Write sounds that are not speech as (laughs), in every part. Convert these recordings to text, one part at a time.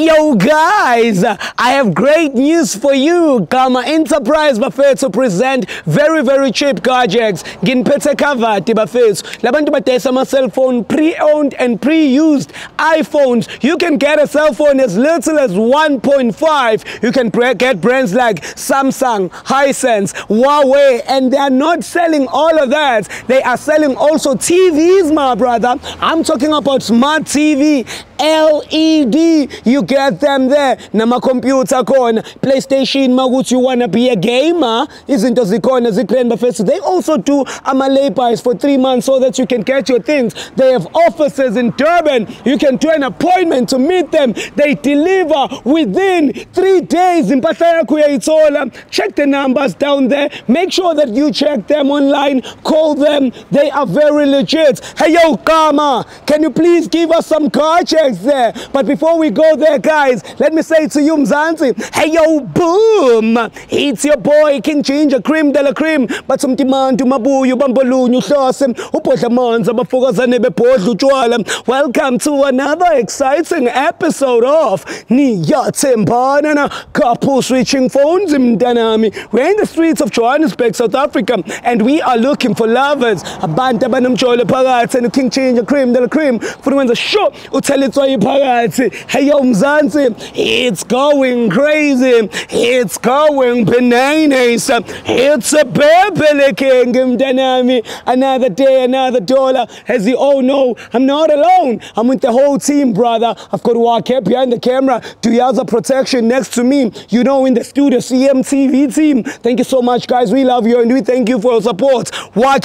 Yo guys, I have great news for you. Kama Enterprise bafethu present very very cheap gadgets. Nginiphethe covered bafethu. Labantu badayisa ama cell phone pre-owned and pre-used iPhones. You can get a cell phone as little as 1.5. You can get brands like Samsung, Hisense, Huawei and they are not selling all of that. They are selling also TVs, my brother. I'm talking about smart TV, LED. You get them there. Namakhompyutha khona, PlayStation makuthi you wanna be a gamer, izinto zikhona zigrand bafethu. They also do ama laybys for 3 months so that you can get your things. They have offices in Durban. You can do an appointment to meet them. They deliver within 3 days. Impahla yakho uyayithola. Check the numbers down there. Make sure that you check them online. Call them. They are very legit. Hey yo, Kama, can you please give us some car checks there? But before we go there, guys, let me say to you, Mzansi, hey yo, boom! It's your boy, King Ginger, cream de la cream. To mabuyu, bambolunyu, uhlose, ubhodla amanzi, abafokazane bebhodla utshwala. Welcome to another exciting episode of Niyathembana na couple switching phones in mntanami. We're in the streets of Johannesburg, South Africa, and we are looking for lovers. Abantu abanomjolo phakathi and King Ginger, cream de la cream. Futhi wenza sure uthela itswayi phakathi. Hey yo Mzansi, it's going crazy. It's going bananas. It's a purple king mntanami. Another day, another dollar. As you all know, I'm not alone. I'm with the whole team, brother. I've got Wake behind the camera. Duyaza Protection next to me. You know, in the studio, CMTV team. Thank you so much, guys. We love you and we thank you for your support. Wake,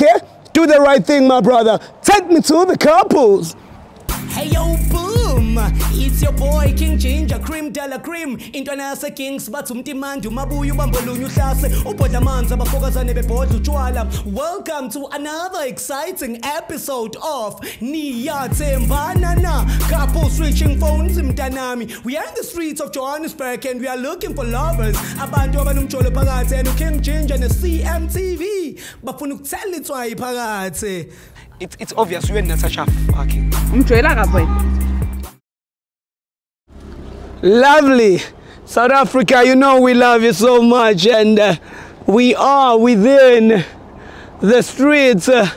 do the right thing, my brother. Take me to the couples. Hey yo, boom! It's your boy King Ginger, cream de la cream. Intwana yase Kings bathi umtimandi umabuya ubambolunya uhlase ubhodla amanzi abafokazane bebhodla utshwala. Welcome to another exciting episode of Niyathembana na couple switching phones mntanami. We are in the streets of Johannesburg and we are looking for lovers. Abantu abanomjolo phakathi and King Ginger ne CMTV bafuna ukuthela itswayi phakathi. It's, it's obvious you and Natasha fucking. umjoyela kabi wena Lovely. South Africa, you know we love you so much, and uh, we are within the streets. Uh,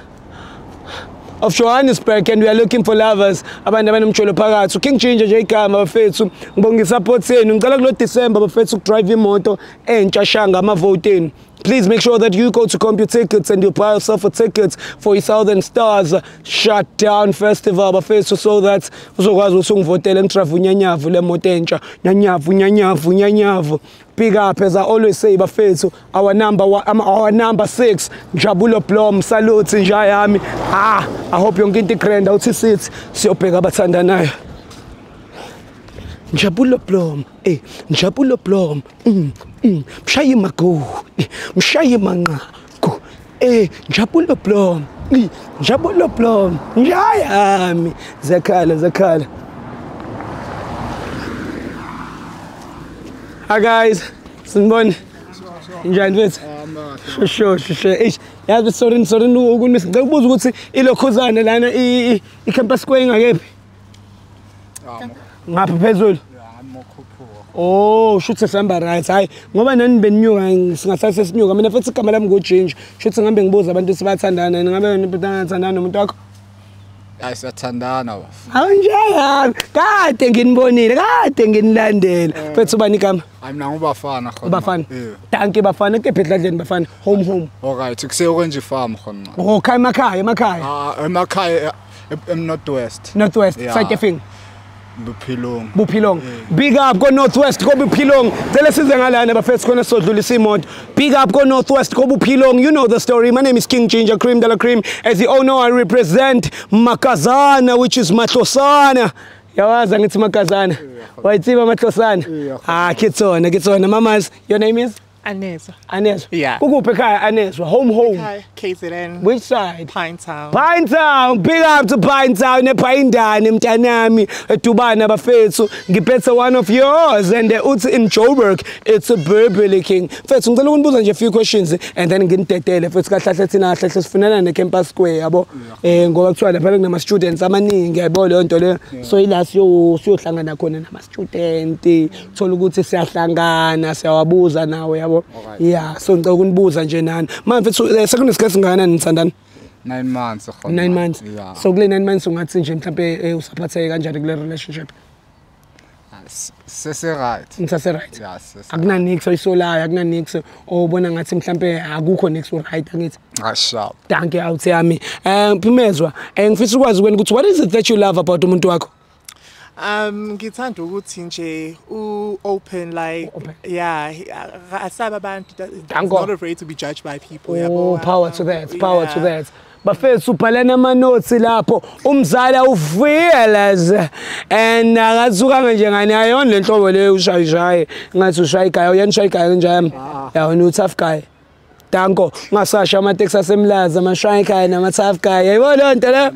of Johannesburg and we are looking for lovers abantu abanomjolo phakathi King Ginger nje igama bafethu ngibonga isupport senu ngicela kulo December bafethu ukudrive imoto entsha shanga ama vote Please make sure that you go to CompuTickets and you buy yourself a ticket for i Southern Stars Shutdown Festival. Bafethu so that uzokwazi ukuthi ungivotele ngitravel unyanyavu le moto entsha. Nyanyavu nyanyavu nyanyavu. Big up as I always say bafethu our number one, um, our number 6 Jabulo Blom. Salute nja yami ah I hope yonke into igrand awuthi sithi siyobheka abathandanayo. Njabulo Blom eh Njabulo Blom mm mm. Mshaye magu eh, mshaye manqaku eh Njabulo Blom eh, Njabulo Blom njayami zakhala zakhala. Hi guys. Sinibone njani mfethu Sure sure sure. Eish yazi sorry sorry ukunimisa ngicela ukubuza ukuthi ilokhuzana lana i i- i-campus square ingakephi? Ngapha phezulu? Oh, shuthi sihamba right. Hayi, ngoba nani beninyuka singasase sinyuka. Mina futhi igama lami nguJinja. Shuthi ngambe ngibuza abantu sibathandana. Ngabe niphathandana nomuntu wakho? hayi siyathandana bafana Awunjani? Kade nginibonile, kade nginilandela. Fethu bani igama? hayi mina ngubafana khona Bafana. Eh. Danke bafana. Kephi edladleni bafana? Home home. alright kuseyokwenza ifarm khona Oh, khaya emakhaya, emakhaya. ah emakhaya em north west Northwest, Yeah. Efing. buphilong Buphilong. Big up ko Northwest ko Buphilong. Cela size ngalana bafethu khona sodlulisa imoto. Big up ko Northwest ko Buphilong. You know the story. My name is King Ginger Cream de la Cream. As you all know, I represent Makazana which is Matlosana. Yawaza ngithi Makazana. Wayitsiba Matlosana. Yeah. Ah, kitsona, kitsona. Mamas, your name is? Anezwa. anezwa Yeah. kukuphi ekhaya anezwa home home Hi, KZN. which side Pine Town. Pine Town, big up to Pine Town, ePhayindane mntanami, edubane abafethu. Ngiphethe one of yours and uh, uthi in Joburg, it's a Burberry King. Mfethu ngicela ukunibuza nje a few questions and then nginidedele mfethu kahle kahle thina kahle kahle sifunana ne Campus Square yabo. Eh ngoba kuthiwa lapha kunama students amaningi yabo leyo nto leyo. So ila siyo siyohlangana khona nama student, thola ukuthi siyahlangana, siyawabuza nawe yabo. Alright. Yeah, so ngicela ukunibuza nje nani. Manje mfethu eh, sekunesikhathi singakanani nithandana? Nine months khona. nine months Yeah. so kule nine months ungathi nje mhlawumbe eh, usaphatheke kanjani kule relationship S- Sese right. ngisase right Yeah, sese. akunanix oyisolayo akunanix obona ngathi mhlawumbe akukho nix right angithi Ah, sharp. danke out yami um phimezwa um ngifisa ukwazi kwena ukuthi what is it that you love about umuntu wakho Um ngithanda ukuthi nje u open like Open. yeah uh, asaba abantu that- not afraid to be judged by people oh yabo. power to that um, power to that. Bafethu ubhalana amanotsi lapho. Umzala ufearless and akazukanga njengani ayona le nhlobo leyo ushayishaye ngathi ushaya igaya uyani ushaya kanjani? Ah. Yawona u-tough guy danko ungasasho amateksi asemlaza amashaya ekhaya nama-tough guy yayibo leyo nto leyo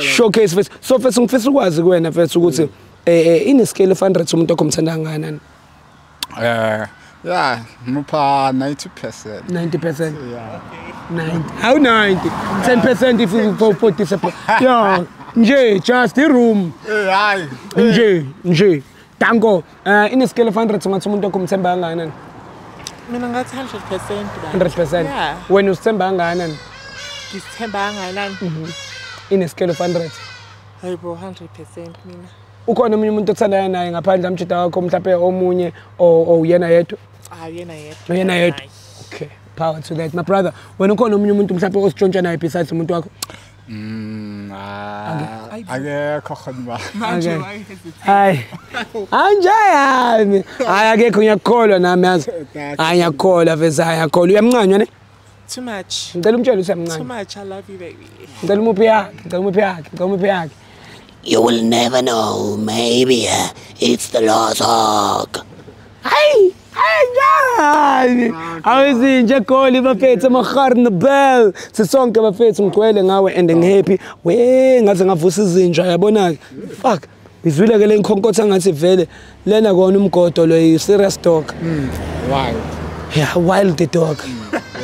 showcase fethu so fethu ngifisa ukwazi kuwena fethu ukuthi um ine-scale of hundred umuntu okho mthanda kanganani Eh, yeah, mupha 90%. 90 percent? Yeah. 90 awu 90 10 percent if for for disappoint yeah nje just iroom. Eh, hayi. nje nje. Danko uh, ine scale of 100 ungathi umuntu okumthemba kangakanani Mina ngathi 100% ba. 100 percent Yeah. wena usithemba kangakanani Ngisithemba kangakanani? ine scale of 100 Hayibo 100% mina. ukhona omunye umuntu othandana naye ngaphandle amjida wakho mhlawumbe omunye or uyena yedwa Ah yena yedwa. uyena yedwa okay power to that my brother wena ukhona omunye umuntu mhlawumbe ositshontsha naye besides umuntu wakho Mm, akekho khona ba. Manje Okay. why hesitate? hayi akekho ngiyakukholwa nami yazi hayi ngiyakukholwa vese hayi ngiyakukholwa uyamncanywa ne Too much. ngicela umtshele ukuthi Too much. I love you baby. ngicela umuphi yakhe ngicela umuphi yakhe ngicela umuphi yakhe You will never know. Maybe uh, it's the last hug. hayi anjani awezinje goli bafethu amaharn bell sisonke bafethu ngigcwele ngawe and ngihappy we ngaze ngavusa izinja yabona-ke fuck. Ngizwile ke le nkhonkotha ngathi vele lena kona umgodo lo yi-serious dog. Wild. yeah wild dog.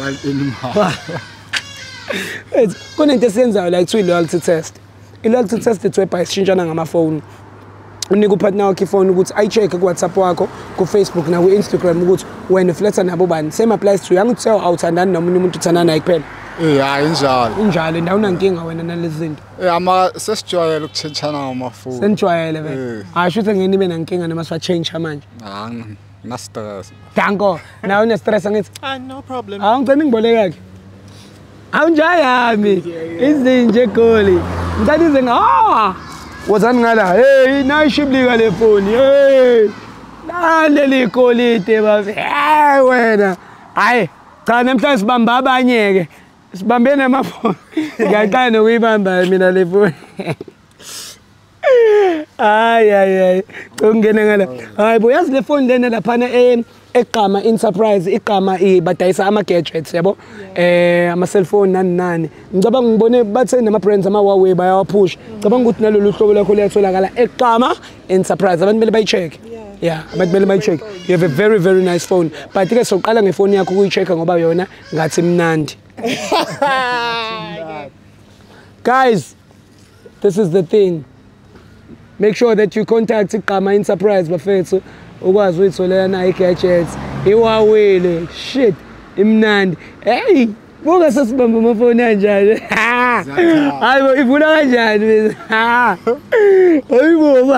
Wild animal. (laughs) Wait, kunento esiyenzayo la kuthiwa i-loyalty test. I-loyalty test ethwebha isishintshana ngamafoni unika uphathina wakho ifoni ukuthi ayi-check-e ku-whatsapp wakho ku-facebook naku-instagram ukuthi wena ufletha nabo bani. Same applies to you angithiwa awuthandani nomunye umuntu uthandana naye kuphela. Eh, hayi njalo. injalo and awunankinga wena nalezi zinto. Eh, ama sesijwayele ukutshintshana ngamafoni. senijwayele vele. Eh. hayi sho ukuthi ngeni ibe nankinga noma siwa-change manje. Ah, na stress. danko nawe une-stress angithi Ah no problem. hawu ngicela ngibolekakhe hawu njayami. Izinje egoli ngicela ize nga ah! Wozani ngala hey nayishiblika le foni hey naleli ikolite bazi hey wena hayi cha namhlanje sibamba abanye-ke sibambe namafoni ngiyaqala nokuyibamba mina le foni. (laughs) Hayi hayi hayi ukungena ngala hayi bo yazi le foni lena laphana em egqama enterprise igqama badayisa ama-gadgets yabo? Eh ama-cellphone nani nani. Ngicabanga ngibone bathe nama-brands ama-Huawei bayawaphusha ngicabanga ukuthi nalolu hlobo lakho luyatholakala egqama enterprise. Abantu kumele bayi-check. Yeah. Abantu kumele bayi-check. You have a very very nice phone. But-ke soqala ngefoni yakho ukuyi-check-a ngoba yona ngathi mnandi. (laughs) Guys this is the thing. Make sure that you contact igqama enterprise bafethu. Ukwazi uyitholela nayo i-gadgets iwawile shit imnandi. Hey buka sesibamba amafoni kanjani (laughs) hayi bo ivula kanjani? (laughs) Hayi bo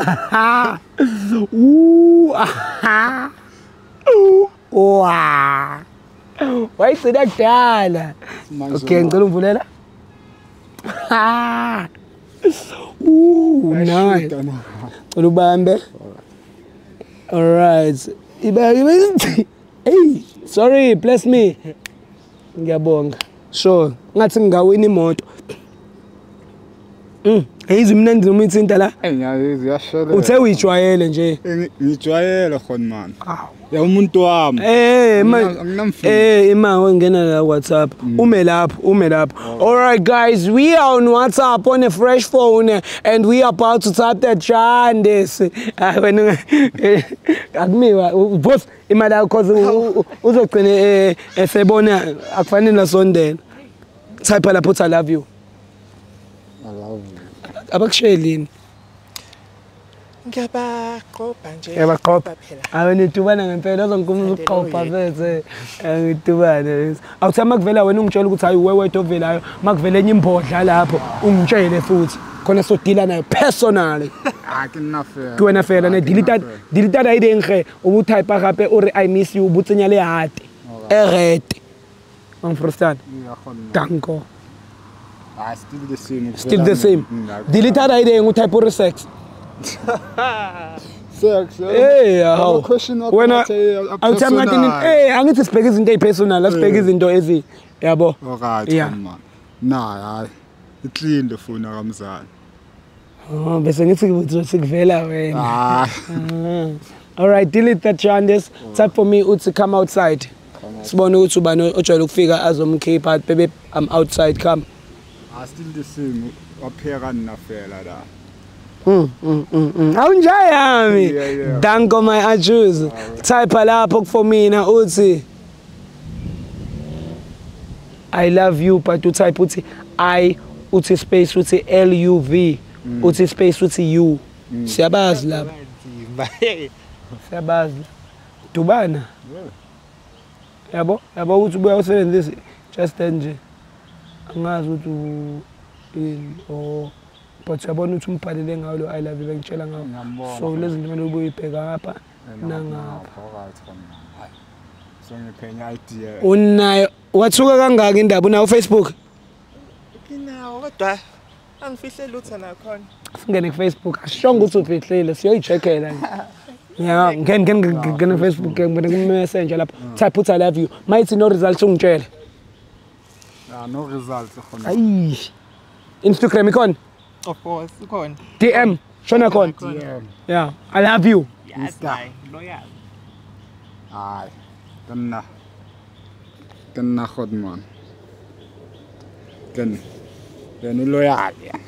wa (laughs) wayigcina kudala. Okay ngicela ungivulela Ooh, nice. Cela ubambe. Alright. Iba iba- Hey, sorry, bless me. Ngiyabonga. Sure, ngathi ngingawina imoto. Mm, Yizwi imnandi noma ithinta la. Eyi ngiyayizi iyashelela. Uthe uyijwayele nje. Ngi- Ngijwayele khona man. Ya umuntu wami. Eh Angina- man. anginamfuni. Eh ima wengena la WhatsApp. Ume lapho, ume lapho. All right guys, we are on WhatsApp on a fresh phone eh, and we are about to tap that Chandis. Ah wena eh, (laughs) akumiwa u- boss imali yakho cause u- u- uzogcina eh, esebona akufanele asondela. Type lapho uthi I love you. I love you. Abakushelini. ngiyabaqobha nje Yabaqopha. phela Awe nitubana ngempela ozongikhumbuza ukuqopha bethe ngitubane. Awuthi makuvela wena ungitshela ukuthi hayi wewe wedwa ovelayo makuvela enye imbodla lapho ungitshele futhi khona sodila nayo personally ke wena fela ne delete delete la ide ngge o bo type gape o re i miss you o botsenya le heart e Understand? Ya khona. Danko. Ah still the same. Still the same. Delete la ide ngu type o re sex. (laughs) Sex. Eh hawo. question wakho Wena ngathi, awuthi ngathi personal. eh angithi sibheke izinto ezipersonal asibheke Eh. izinto ezi yabo. Alright man. Nah hayi. Iclean the phone kamzali. Oh bese ngithi sikuvela wena. Ah. Ah. All right, delete that Chandis. Type for me uthi come outside. Sibone ukuthi ubani ojwayele ukufika azomkhipha baby I'm outside come. Ah still the same. Wapheka nna fela la. Mm mm mm. mm. Awunjayami. Yeah, yeah. Danko my ajuz. Type lapho for mina uthi I love you but utype uthi I uthi space uthi L U V uthi space uthi U. Siyabazi lapha. (laughs) Siyabazi. Dubana. Yabo, yabo ukuthi ubuya usebenzise just nje. Angazi ukuthi u- ini or but yabona ukuthi umbhalele ngawo lo I love you bengitshela ngawo. Ngiyambona. So lezi zinto kumele ubuyibheka ngapha nangapha. Alright khona. Hayi. So ngiphenya idea. Unayo wathuka kangaka indaba unayo Facebook? nginawo kodwa angifihle lutho nakhona Singene ku-Facebook asishongo ukuthi ufihlile siyoyicheckela nje. (laughs) Ya, ngene ngene ngene Facebook ngene ku-messenger lapho. Type uthi I love you. Mayithi no results ungitshele. Yeah, no result. Ay. Instagram ikon? Of course, ikon. TM, shona kon? TM. Yeah, I love you. Yes, Insta. loyal. Ay, tanna. Tanna khod man. Tanna. لأنه لويال يعني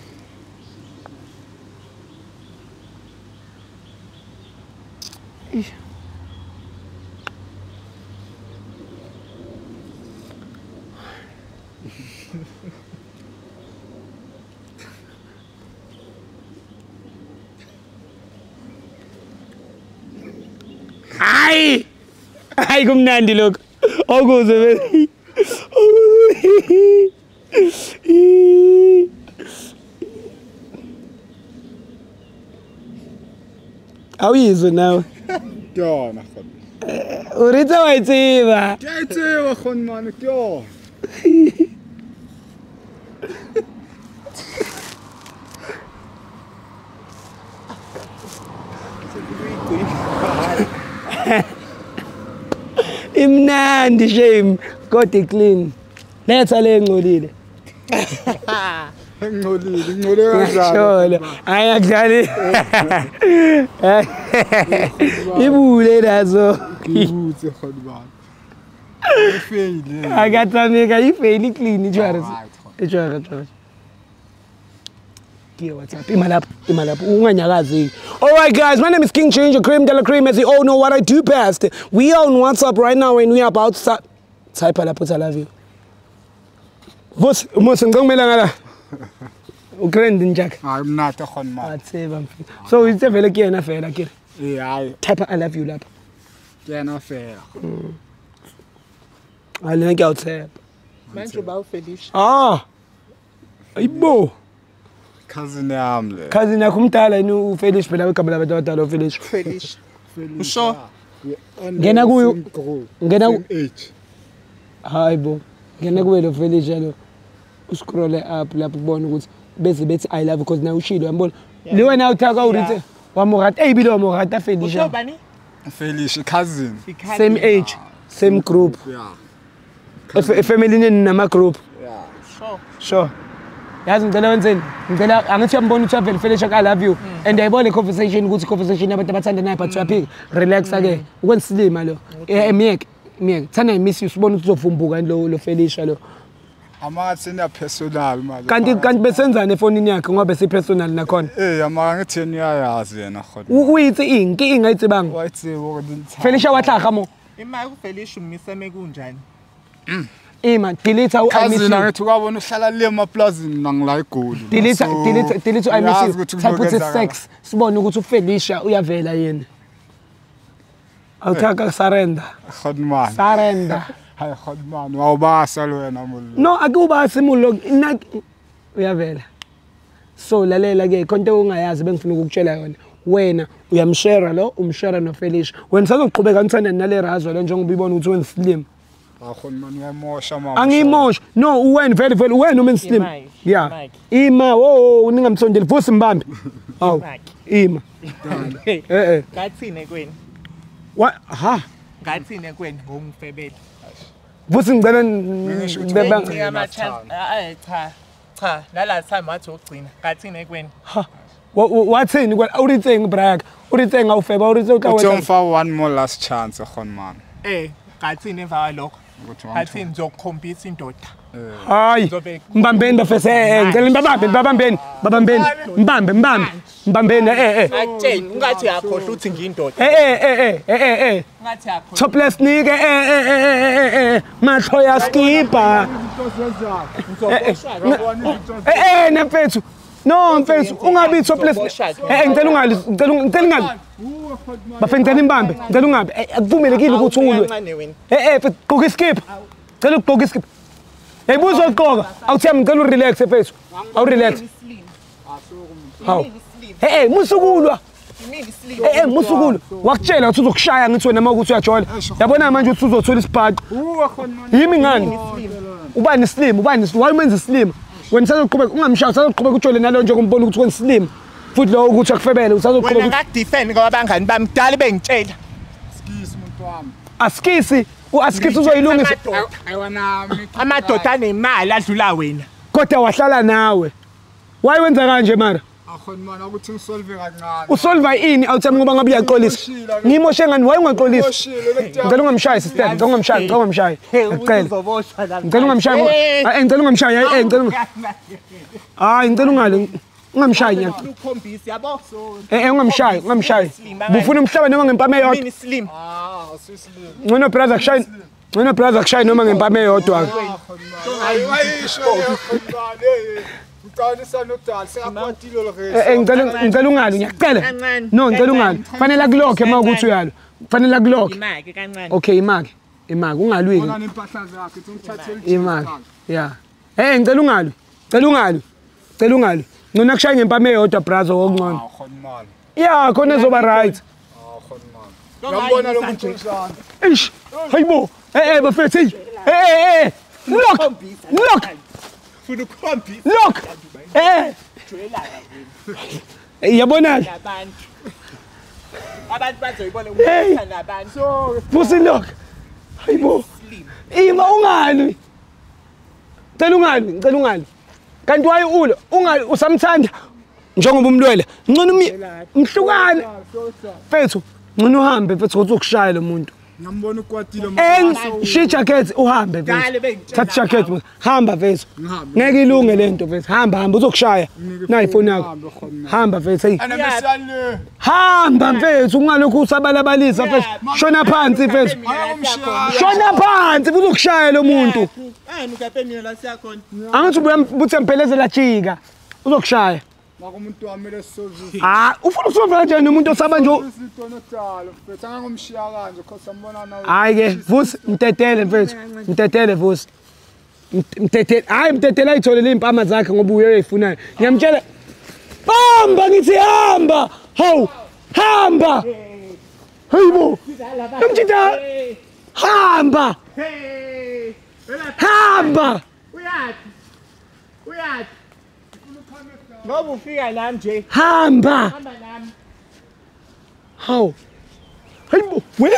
إيه ऐकून नाही आणली लोक अगो अवी जुनाव उरे जायचंय बा जायचंय खोन मान क्यो Yeah. Imnandi shame kodwa clean. Letha le ngcolile. Ngcolile, ngcole kanjani? Sholo. Hayi akudlali. Ibule nazo. Ngibuthe khona man. Efeyile. Akatsamika ifeli clean ijwara. Alright, khona. Ijwara ijwara. yeah, WhatsApp. Imalap, imalap. Unganyakazi. All right, guys. My name is King Change, Cream Della Cream. As you all know, what I do best. We are on WhatsApp right now, and we are about to start. Type alaput, I love you. Boss, boss, ngongmelanga la. (laughs) Ukraine jack. I'm not a con man. I'd say I'm So it's a vele kiyena fela kire. Yeah. Type I love you lap. Kiyena fela. Mm. I like outside. Manje ba ufelisha. Ah. Ibo. Cousin yami le. Cousin yakho umdala yini uFelish phela igama labantu abadala uFelish. ufelisha (laughs) usho Ngena kuyo- ngena ku-. Hayibo. Ngena kuwe lo Felish lo. Uscroll up lapho ubone ukuthi bese bethi I love because na ushilo yambona. Le wena uthaka urithe wamorata eh bilo wamorata Felish. usho bani Felish cousin. Same age, same group. Yeah. If family nini nama group. Yeah. sho Sure. Yazi ngicela wenzeni? Ngicela angithi uyambona ukuthi uyavele felisha i love you. And uyayibona i-conversation ukuthi i-conversation yabantu abathandanayo but uyaphika. Relaxa-ke ukwensilima lo. Eh, miyeke miyeke thanda i-miss you sibone ukuthi uzovumbuka lo lo felisha lo. Amangathi seniyapersonal manje. kanti kanti besenzani efonini yakhe ngoba si-personal nakhona? Eh ama ngithi niyayazi yena khona. U- uyitse inkinga ayitsibanga Wathi ukuthi felisha wahlaga mo? Imali kufelisha umiseme kunjani ima delete u- I miss Khazina you ngithi ukabona uhlala le maplazini nangila igoli. delete delete delete i miss Uyazi you ukuthi type ukuthi kuzokwenzakala. sex sibone ukuthi ufelisha uyavela yena awuthaka surrender Khona man. surrender (laughs) Hayi khona man. Wawubasa lo wena mullo. no akuba simulo nak uyavela so lalela ke konke ongayazi bengifuna ukukutshela yona wena uyamshare lo umshare nofelisha wena sazoqhubeka ngithanda nale razo lo njengoba uyibona ukuthi wena slim angiyimosha no uwena vele vele uwena uma slim ya ima o ningamsondeli vusi mbambi. (laughs) Aw ima. (laughs) Eh, eh. ngathine kweni wathini kwena uritseng braka uritseng awufeba uritseng ka one more last chance khona man ngathini emva kwalokho? Ukuthi ngathini ngizokukhombisa indoda hayi Ngizobe- mbambeni bafese eh eh ngicela nibabambe babambeni babambeni mbambe mbambe mbambeni eh eh akutsheni ungathi uyakhohlwa ukuthi ngiyindoda eh eh eh eh eh eh ungathi uyakhohlwa topless nike eh eh eh eh eh eh mahlo ya skipa eh eh nafethu no mfethu ungabi topless eh eh ngicela ungali ngicela ngicela ungali bafeni ngicela imbambe ngicela ungabi Eh, akuvumelekile ukuthi ulwe wena Eh eh mfethu gqoka iskip. Cela ugqoka iskip. Hey buzo ugqoka. Awuthiyami ngicela urelax mfethu. Awu relax. Hawu. Eh eh musukulwa. Eh eh musukulwa. Wakutshela ukuthi uzokushaya ngithi wena mawukuthi uyajola. Yabona manje ukuthi uzothola man. Yimi ngani? Ubani slim, ubani slim. Why umenza slim? Wena sazoqhubeka ungamshaya, sazoqhubeka ujole nalo nje ngombona ukuthi wena slim. Futhi lo ukuthi akufebele, wena usazoqhubeka. ngakudefend ngoba bangani bami kudala bengitshela Skis umuntu wami. Askisi, uaskisi uzoyilungisa. Amadoda- Ayiwanami. amadoda anemali adlula wena Kodwa wahlala nawe. Why wenza kanje mara? Akhona man ukuthi ngisolve kancane. usolva ini? Awuthami ngoba ngabe uyaxolisa ngimoshe ngani? Waye ungaxolisa Oshilo lekuthiwa ngicela ungamshayi sister. Ngicela ungamshayi ngicela ungamshayi. (laughs) Ngicela. uzoboshwa la ngicela ungamshayi Eh. Eh, ngicela ungamshayi eh eh, ngicela unga- (laughs) hayi ngicela ungali ungamshayi nya ukhombisa yabo? Eh eh ungamshayi ungamshayi. Bufuna umhlaba noma ngempama eyodwa? Mini slim. Ah, usisile. ngcono brother kushayi ngcono brother kushayi noma ngempama eyodwa Ayisho khona man. Eh. Uqalisa nodala sekakwatilo lo eh eh, ngicela ngicela ungali ngiyacela. Kancane, no ngicela ungali kancane. fanele akulokhe uma ukuthi uyalo. Fanele akulokhe imake kancane. Okay imaki imaki ungalwi Bona nempahla zakhe uthi ngithathele imali ya. Eh ngicela ungalwi ngicela ungalwi ngicela ungalwi ngona kushaya ngempama eyodwa brazo okungcono. Ah, khona man. ya khona ezoba right Ah, khona man. Ngiyambona lo muntu njani. ish hayibo. Eh eh bafethu hey eh eh eh look look funa ukukhombisa look eh Eh, yabonala nabantu abantu bazoyibona Hey. ukuthi nabantu futhi look hayibo ima ungalwi ngicela ungalwi ngicela ungalwi kanti waye ulo ungalwi usamthanda njengoba umlwele ngcono mhlukane fethu ngcono uhambe fethu ukuthi ukushaya lo muntu. Ngiyambona ukwatile en shi jacket uhambe Dale fethu bengitshela thatha jacket fethu. hamba fethu Ngihambe. ngeke ilunge lento fethu hamba hamba uzokushaya. Na ifoni yakho. Ngihambe khona. hamba fethu hey. Ana mesiyale. hamba mfethu ungalokhu usabalabalisa fethu shona phansi fethu Ayamshaya. shona phansi futhi ukushaya lo muntu. Ani ukape mina la siyakhona angithi ubuya buthi empelezela jika uzokushaya. Nakumuntu wami lesozisa. ah ufuna ukusova kanjani nomuntu osaba nje Isito nodala mfethu angangomshiya kanje because ambona nawe. hayi ke vusi mtetele mfethu mtetele vusi Mt- mtetele hayi mtetele ayitholele impama zakhe ngoba uye uyifunayo ngiyamtshela hamba ngithi hamba hawu hamba hayibo yamtshita hamba hey hamba uyathi uyathi ngoba ufika la nje. Hamba. Hamba nami. Hawu. Hayibo we!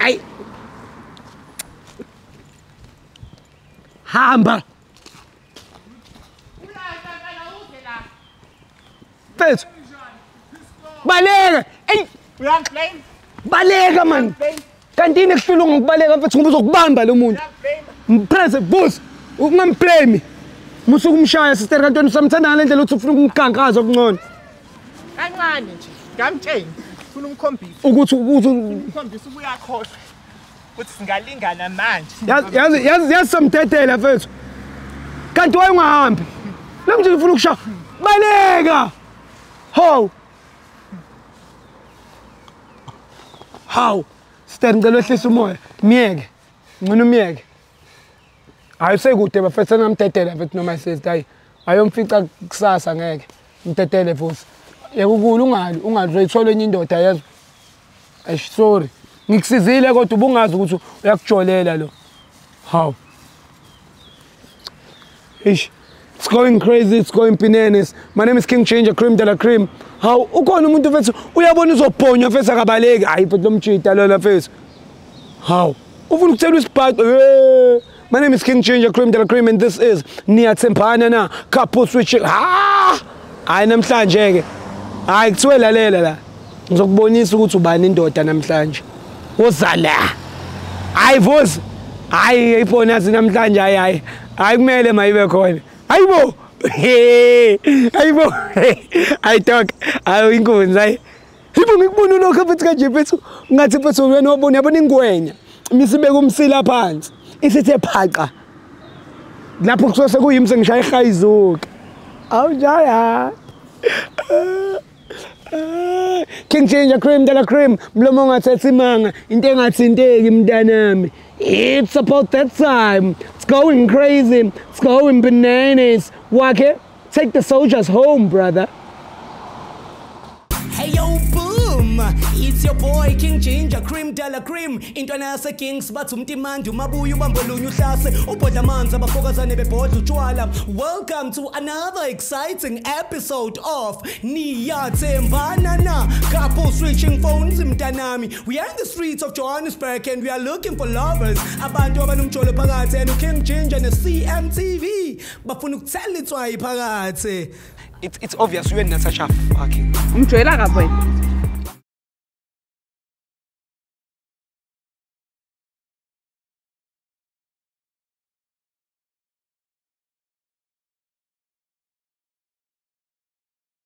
Ay. Hamba. Mfethu. Baleka. Eyi Uyangiblame? baleka man. Kanti yini ekuhlulwa ngokubaleka mfethu? Ngoba uzokubamba lo muntu. Mprese bus ungamblame musuke umshaya sister kantoni usamthanda ngale ndlela uthi ufuna ukumgangaza okungcono Kancane nje. Ngamtshela. Ufuna umkhombisa. ukuthi ukuthi Umkhombisa ubuya khohlwa. Ukuthi singalingana manje. yazi yazi yazi yazi samdedela mfethu kanti wayengahambi lo mntu ufuna ukushaya baleka ho hawu sister ngicela wehlisa umoya miyeke ngcono umyeke hayi usekude bafethu sengamdedela mfethu noma sister hayi ayomfica kusasa ngeke mdedele futhi yekukulu ungali uyayithola enye indoda yezwa eish sorry ngikusizile kodwa ubungazi ukuthi uyakujolela lo hawu Ish. It's going crazy, it's going bananas. My name is King Changer Cream de la Cream. Hawu ukhona umuntu mfethu uyabona uzobhonywa mfethu akabaleki. Hayi mfethu lo mjida lo la mfethu. Hawu ufuna ukuthela isibhaco. Eh. My name is King Changer Cream de la Cream and this is Niyathembana na couple switching. Ha! Hayi namhlanje ke. Hayi kuthiwe lalela la. Ngizokubonisa ukuthi ubani indoda namhlanje. Woza la. hayi vusi hayi ibonasi namhlanje hayi hayi hayi kumele mayibe khona hayibo hayibo (laughs) hayi dog hayi inkunzi hayi Yibo ngikubona lokho futhi kanje mfethu ngathi mfethu wena wabona yabona ingwenya misibeka umsila phansi isithe phaqa lapho kusuke sekuyimse ngishaya ihayizuka awujaya King Changer Cream de la Cream mlomo ongathethe imanga into engathinteki mntanami. It's about that time. It's going crazy. It's going bananas. Wakhe take the soldiers home brother. Hey yo It's your boy King Ginger Cream Della Cream. Intwana yase Kings bathi umtimandi umabuya ubambolunya uhlase ubhodla amanzi abafokazane bebhodla utshwala Welcome to another exciting episode of Niyathembana na Couple switching phones mntanami We are in the streets of Johannesburg and we are looking for lovers. Abantu abanumjolo phakathi and King Ginger ne CMTV bafuna ukuthela itswayi phakathi. It's, it's obvious you and Natasha a fucking umjwayela kabi wena